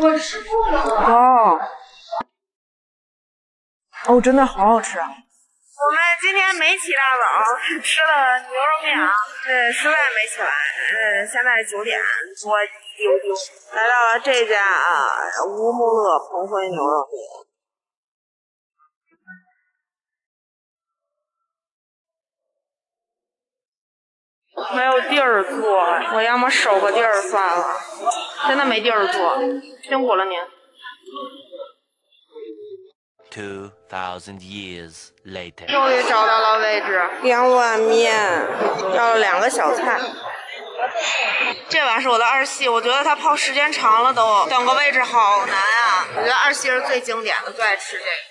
哦，哦，真的好好吃啊！我们今天没起大早，吃了牛肉面啊，呃，实在没起来，呃，现在九点多一丢丢，来到了这家啊乌木乐鹏辉牛肉面。没有地儿坐，我要么守个地儿算了，真的没地儿坐，辛苦了您。Two thousand years later. 终于找到了位置，两碗面，要了两个小菜。这碗是我的二细，我觉得它泡时间长了都，等个位置好难啊！我觉得二细是最经典的，最爱吃这个。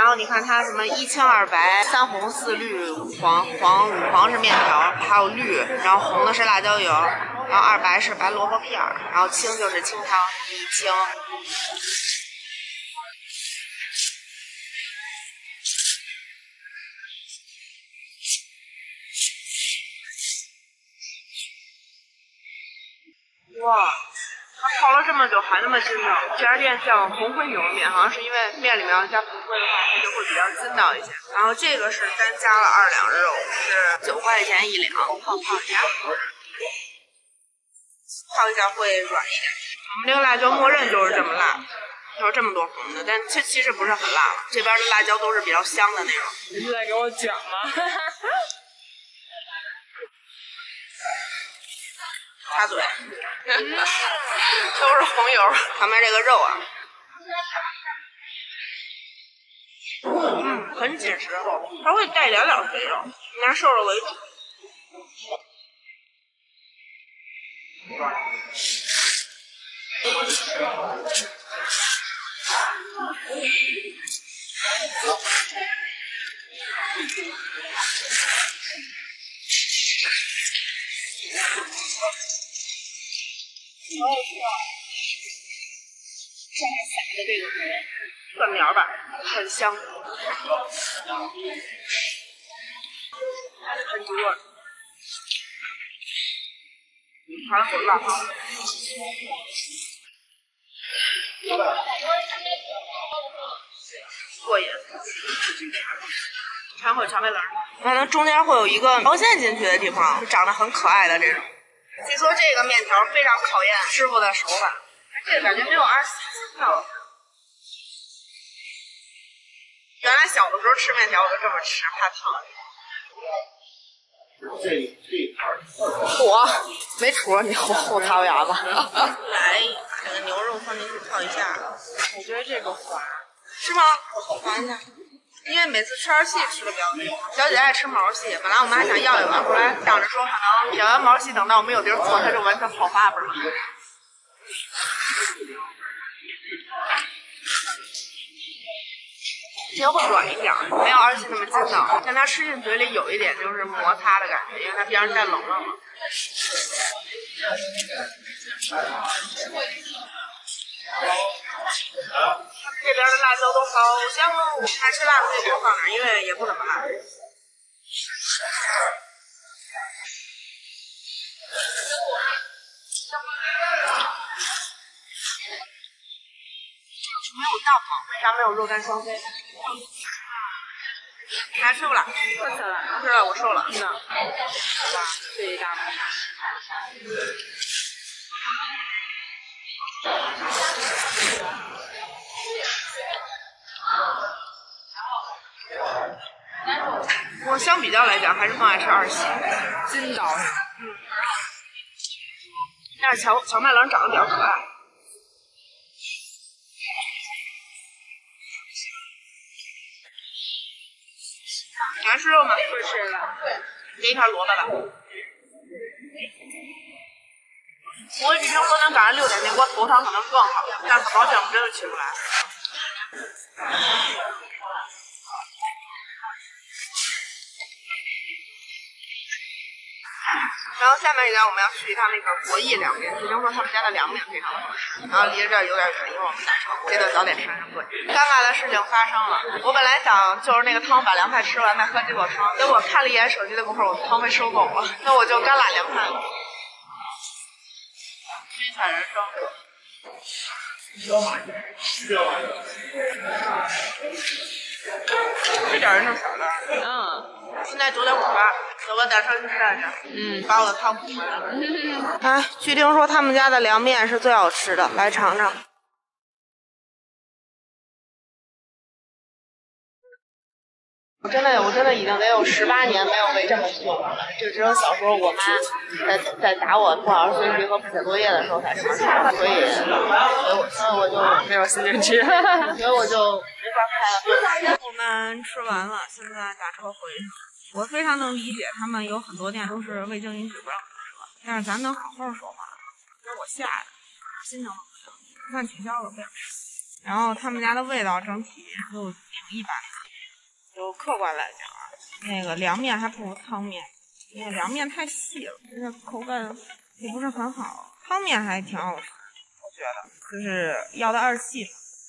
然后你看它什么一青二白，三红四绿五黄，黄五黄是面条，还有绿，然后红的是辣椒油，然后二白是白萝卜片儿，然后青就是清汤一青。哇，泡了这么久还那么筋道。这家店叫红辉牛肉面，好像是因为面里面要加红辉的话，它就会比较筋道一些。然后这个是单加了二两肉，是九块钱一两，泡泡一下，泡一下会软一点。我们这个辣椒默认就是这么辣，就是这么多红的，但这其实不是很辣了。这边的辣椒都是比较香的那种。你是在给我讲吗？插嘴，都是红油。旁边这个肉啊，嗯，很紧实，它会带点点肥肉，拿瘦肉为主。上面撒的这个蒜苗吧，很香，很足味儿，还很辣哈。过瘾，尝口荞麦棱儿，看它中间会有一个凹陷进去的地方，长得很可爱的这种。据说这个面条非常考验师傅的手法，这个感觉没有二十四。原来小的时候吃面条我就这么吃，怕烫。我没戳你后后槽牙吧？来，把个牛肉放进去泡一下，我觉得这个滑。是吗？尝一下。因为每次吃儿戏吃的比较多，小姐爱吃毛细，本来我们还想要一碗，后来想着说可能咬完毛细，等到我们有地儿坐，它就完全跑发本了。这个会软一点，没有二喜那么筋道，但它吃进嘴里有一点就是摩擦的感觉，因为它边上带冷了嘛。这边的辣椒都好香哦，爱吃辣的可以多放点，因为也不怎么辣。没有蛋吗？为啥没有肉干双飞？还吃不了？不吃了，吃了，我瘦了。嗯呐，好吧，这一大碗。我相比较来讲，还是更爱吃二喜。筋道是吧？但是荞荞麦棱长得比较可爱。你还吃肉吗？不吃了。给一条萝卜吧。我几天说能赶上六点那锅头汤可能更好，但是抱歉，我们真的起不来。后下面一家我们要去一趟那个国艺凉面，听说他们家的凉面非常好吃，然后离着这儿有点远，一会儿我们打车，记得早点吃上贵。尴尬的事情发生了，我本来想就是那个汤把凉菜吃完再喝几口汤，结果看了一眼手机的功夫，我汤被收走了，那我就干拉凉菜了。菜人生。这点人就少了。嗯，现在九点五十二，走吧，打车去站着。嗯，把我的汤补回来。哎，据听说他们家的凉面是最好吃的，来尝尝。我真的，我真的已经得有十八年没有被这么凶了。就只有小时候我妈在在打我不好好学习和不写作业的时候才这么说，所以，所以我所以我就 没有心情吃。所以我就没法拍了。我们吃完了，现在打车回去。我非常能理解他们有很多店都是未经允许不让停车，但是咱能好好说话。给我吓的，心情都不行。饭取消了，不想吃。然后他们家的味道整体就挺一般的。就客观来讲啊，那个凉面还不如汤面，因为凉面太细了，那口感也不是很好。汤面还挺好吃，我觉得就是要的二细。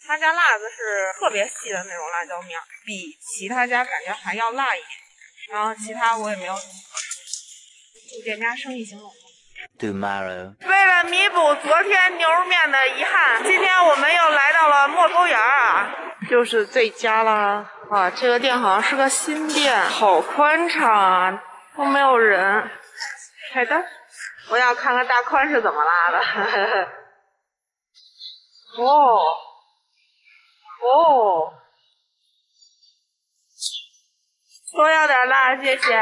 他家辣子是特别细的那种辣椒面，比其他家感觉还要辣一点。然后其他我也没有什么可说，祝店家生意兴隆。Tomorrow. 为了弥补昨天牛肉面的遗憾，今天我们又来到了墨头园啊，就是这家啦。哇，这个店好像是个新店，好宽敞啊，都没有人。开单，我要看看大宽是怎么拉的。哦，哦，多要点辣，谢谢。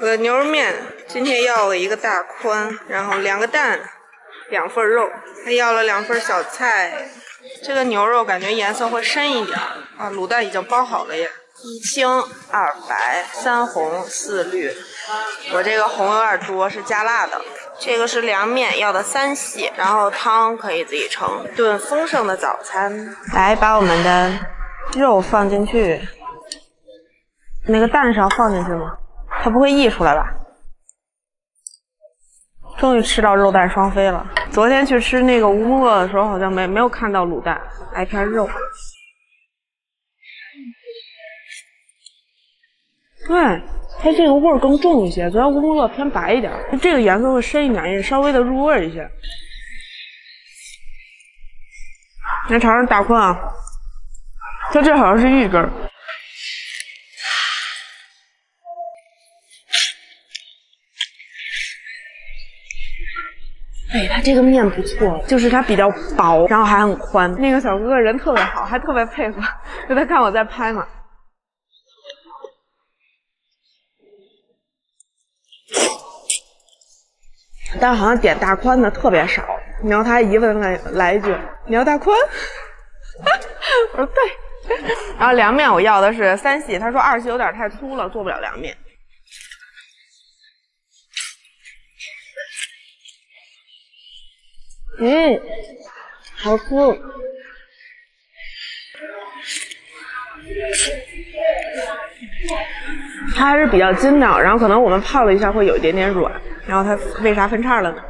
我的牛肉面今天要了一个大宽，然后两个蛋，两份肉，还要了两份小菜。这个牛肉感觉颜色会深一点啊，卤蛋已经包好了耶。一青二白三红四绿，我这个红有点多，是加辣的。这个是凉面，要的三细，然后汤可以自己盛，顿丰盛的早餐。来，把我们的肉放进去，那个蛋是要放进去吗？它不会溢出来吧？终于吃到肉蛋双飞了。昨天去吃那个乌木乐的时候，好像没没有看到卤蛋，来片肉。对，它这个味儿更重一些。昨天吴木乐偏白一点，这个颜色会深一点，也稍微的入味一些。来尝尝大宽啊，它这好像是一根。哎，它这个面不错，就是它比较薄，然后还很宽。那个小哥哥人特别好，还特别配合，就在看我在拍嘛。但好像点大宽的特别少，然后他一问来来一句：“你要大宽？” 我说对。然后凉面我要的是三细，他说二细有点太粗了，做不了凉面。嗯，好吃。它还是比较筋道，然后可能我们泡了一下会有一点点软，然后它为啥分叉了呢？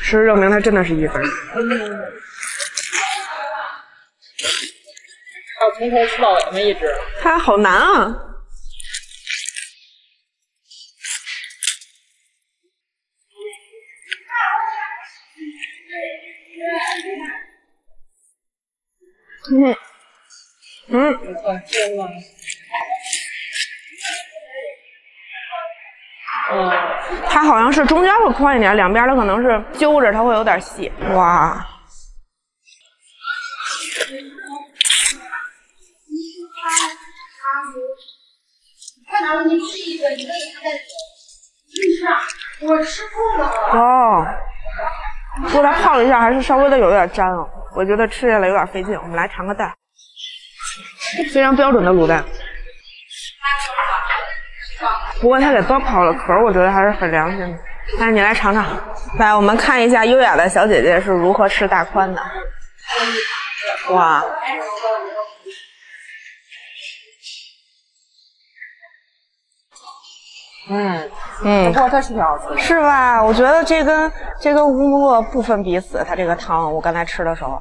事实证明它真的是一根儿。要从头吃到尾吗？一直。它好难啊！嗯，嗯，它好像是中间会宽一点，两边的可能是揪着，它会有点细。哇，哦，不过它泡了一下，还是稍微的有点粘哦。我觉得吃下来有点费劲。我们来尝个蛋，非常标准的卤蛋。不过它给剥跑了壳，我觉得还是很良心的。来，你来尝尝。来，我们看一下优雅的小姐姐是如何吃大宽的。哇，嗯，嗯不，过它是挺好吃的。是吧？我觉得这跟这跟乌木乐不分彼此。它这个汤，我刚才吃的时候，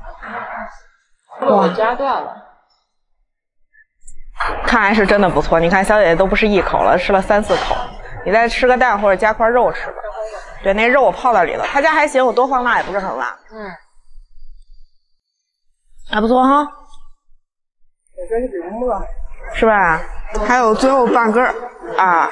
我夹断了。看来是真的不错。你看小姐姐都不是一口了，吃了三四口。你再吃个蛋或者加块肉吃吧。对，那肉我泡在里头。他家还行，我多放辣也不是很辣。嗯，还不错哈，我这是吧？还有最后半根儿啊。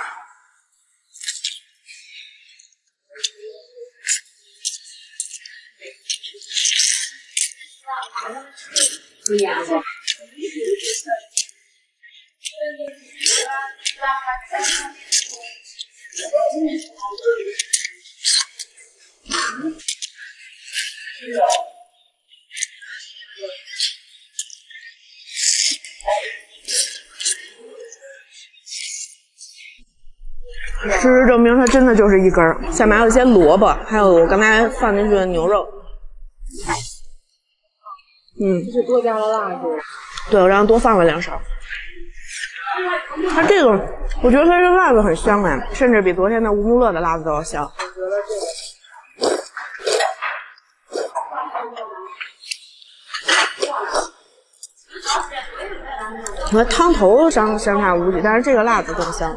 事实证明，它真的就是一根儿。下面还有一些萝卜，还有我刚才放进去的牛肉。嗯，是多加了辣是吧？对，我让他多放了两勺。它这个，我觉得它这个辣子很香哎，甚至比昨天的乌木乐的辣子都要香。我的汤头相相差无几，但是这个辣子更香。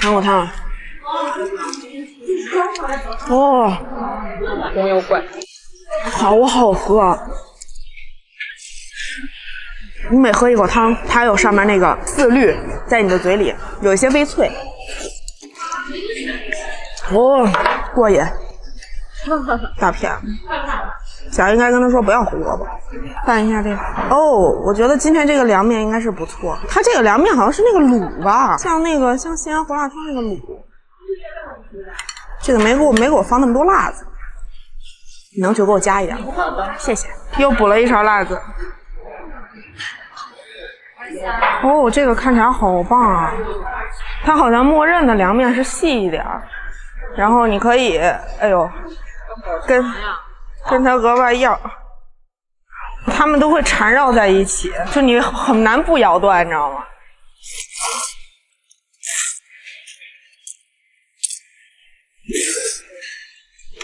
尝我汤。哦，红油怪。好好喝。你每喝一口汤，它有上面那个四绿在你的嘴里，有一些微脆。哦，过瘾。大片。小应该跟他说不要胡萝卜，拌一下这个。哦，我觉得今天这个凉面应该是不错。它这个凉面好像是那个卤吧，像那个像西安胡辣汤那个卤。这个没给我没给我放那么多辣子，你能就给我加一点吗？谢谢。又补了一勺辣子。哦，这个看起来好棒啊！它好像默认的凉面是细一点儿，然后你可以，哎呦，跟跟它额外要，它们都会缠绕在一起，就你很难不咬断，你知道吗？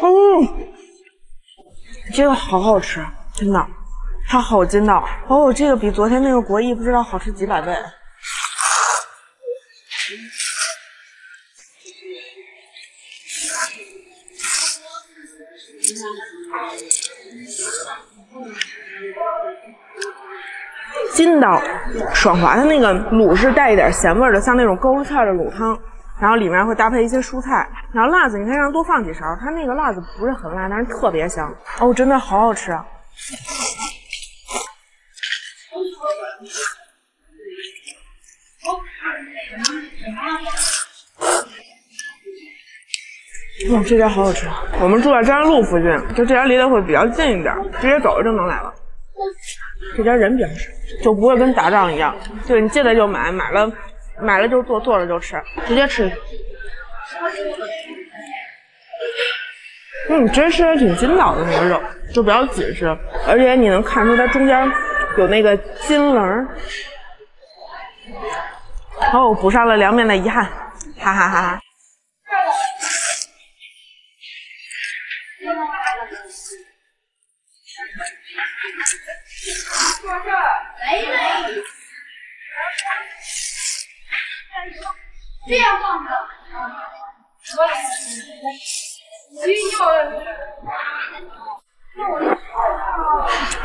嗯，这个好好吃，真的，它好筋道。哦，这个比昨天那个国艺不知道好吃几百倍。筋道、爽滑的那个卤是带一点咸味的，像那种勾芡的卤汤。然后里面会搭配一些蔬菜，然后辣子你可以让多放几勺，它那个辣子不是很辣，但是特别香哦，真的好好吃啊！哇，这家好好吃！我们住在张安路附近，就这家离得会比较近一点，直接走着就能来了。这家人比较少，就不会跟打仗一样，就你进来就买，买了。买了就做，做了就吃，直接吃。嗯，真是挺筋道的那个肉，就比较紧实，而且你能看出它中间有那个筋棱。哦，补上了凉面的遗憾，哈哈哈哈。这样放的。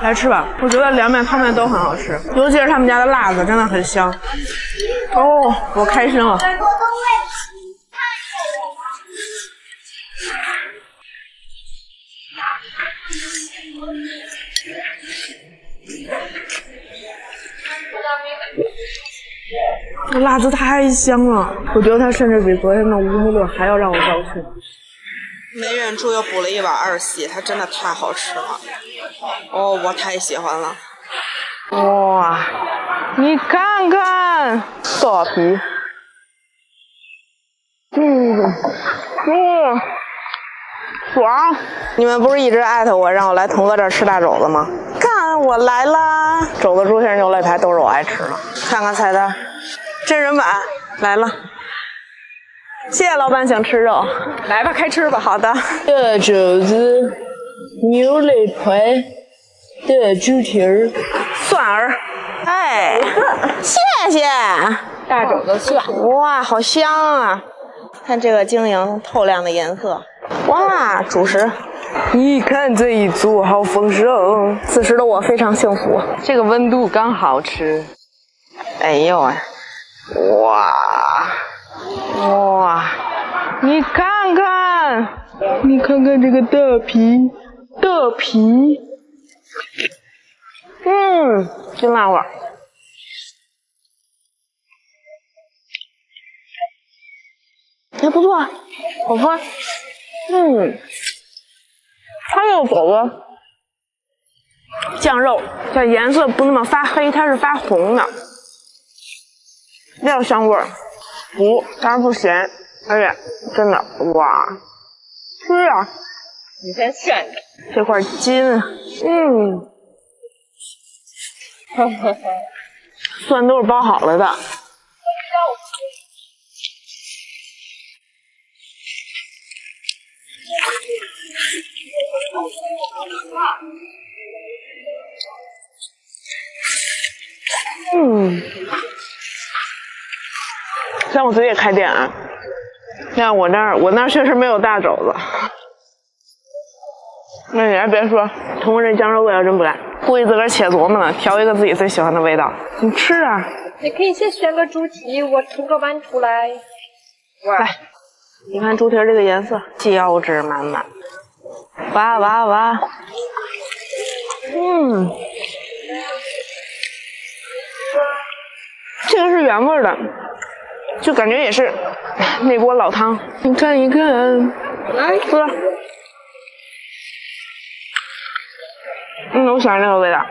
来吃吧，我觉得凉面、汤面都很好吃，尤其是他们家的辣子真的很香。哦，我开心了。这辣子太香了，我觉得它甚至比昨天的乌木乐还要让我高兴。没忍住又补了一碗二喜，它真的太好吃了，哦，我太喜欢了。哇，你看看豆皮，嗯嗯，爽！你们不是一直艾特我让我来童哥这儿吃大肘子吗？看我来啦！肘子猪血牛肋排都是我爱吃的。看看菜单。真人版来了，谢谢老板想吃肉，来吧，开吃吧。好的。这肘子牛肋排的猪蹄儿，蒜儿，哎，谢谢。大肘子蒜，哇，好香啊！看这个晶莹透亮的颜色。哇，主食，你看这一组好丰盛，此时的我非常幸福。这个温度刚好吃。哎呦喂，哇哇，你看看，你看看这个大皮，大皮，嗯，真辣味儿。还不错，好喝。嗯，它这个肘子酱肉，它颜色不那么发黑，它是发红的，料香味儿足，但是不咸，而且真的哇，吃啊！你先炫着。这块筋，嗯，蒜都是包好了的。嗯，像我嘴也开店啊。像我那儿，我那儿确实没有大肘子。那你还别说，通过这酱肉味道真不赖。估计自个儿且琢磨呢，调一个自己最喜欢的味道。你吃啊，你可以先选个猪蹄，我盛个碗出来。来，你看猪蹄这个颜色，胶质满满。哇哇哇！嗯，这个是原味儿的，就感觉也是那锅老汤。你看一看，来喝。我喜欢这个味道，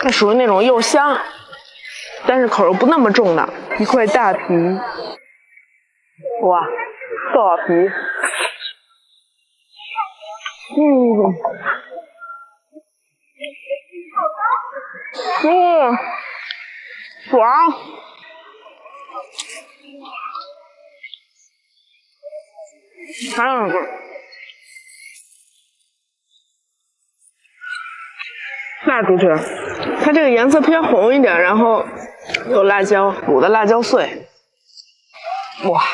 它属于那种又香，但是口又不那么重的一块大皮。哇，大皮。嗯，嗯，爽，还有一个辣猪蹄，它这个颜色偏红一点，然后有辣椒，卤的辣椒碎，哇，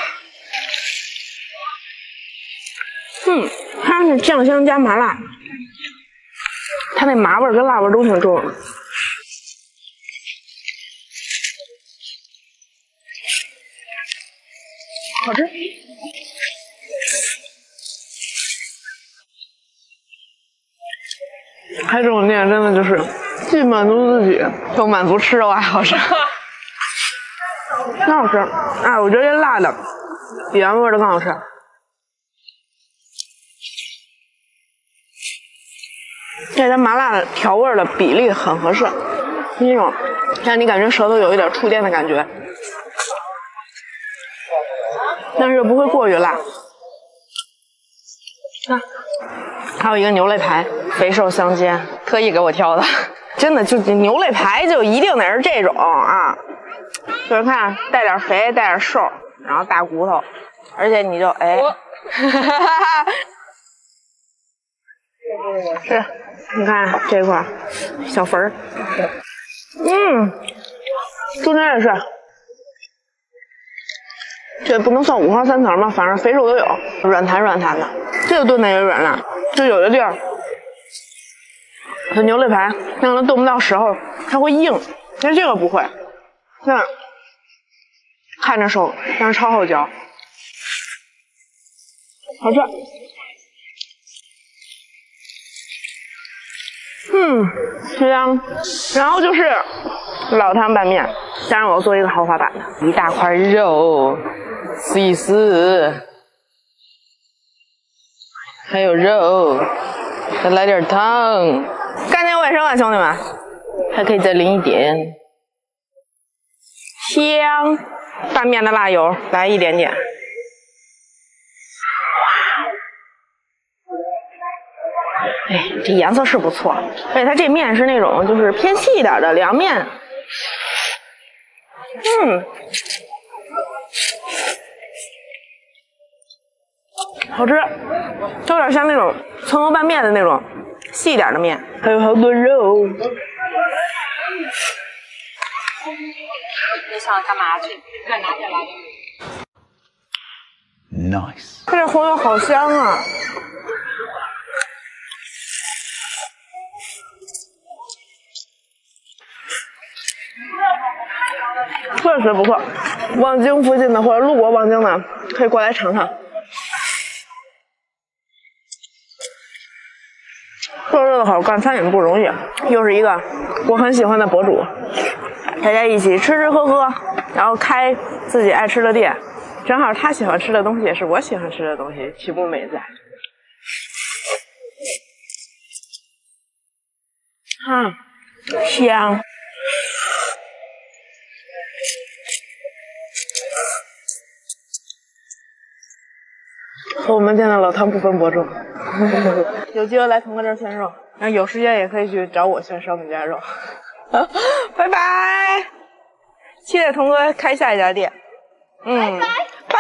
嗯。它是酱香加麻辣，它那麻味跟辣味都挺重。好吃。开这种店真的就是既满足自己，又满足吃肉爱好者。真好吃！哎，我觉得这辣的比原味的更好吃。这它麻辣的调味的比例很合适，那种让你感觉舌头有一点触电的感觉，但是又不会过于辣。啊，还有一个牛肋排，肥瘦相间，特意给我挑的，真的就牛肋排就一定得是这种啊，就是看带点肥带点瘦，然后大骨头，而且你就哎，哈哈哈哈。是，你看这块小肥儿，嗯，中间也是，这不能算五花三层吧，反正肥瘦都有，软弹软弹的，这个炖的也软。烂，就有的地儿，这牛肋排让它炖不到时候，它会硬，其实这个不会，那看着瘦，但是超好嚼，好吃。嗯，香。然后就是老汤拌面，加上我要做一个豪华版的，一大块肉，撕一撕，还有肉，再来点汤，干净卫生啊，兄弟们，还可以再淋一点。香，拌面的辣油来一点点。哎，这颜色是不错，而且它这面是那种就是偏细一点的凉面。嗯，好吃，就有点像那种葱油拌面的那种细一点的面。还有好多肉。你想干嘛去？再拿下来。Nice. 它这红油好香啊！确实不错，望京附近的或者路过望京的，可以过来尝尝。说真的好，干餐饮不容易，又是一个我很喜欢的博主，大家一起吃吃喝喝，然后开自己爱吃的店，正好他喜欢吃的东西也是我喜欢吃的东西，岂不美哉？啊，香！和我们店的老汤不分伯仲，有机会来腾哥这儿炫肉，然后有时间也可以去找我炫烧饼夹肉。拜拜，期待童哥开下一家店。嗯，拜拜，拜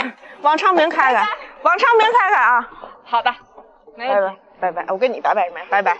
拜往昌平开开，往昌平开开啊！好的，没拜问题。拜拜拜，我跟你拜拜没？拜拜。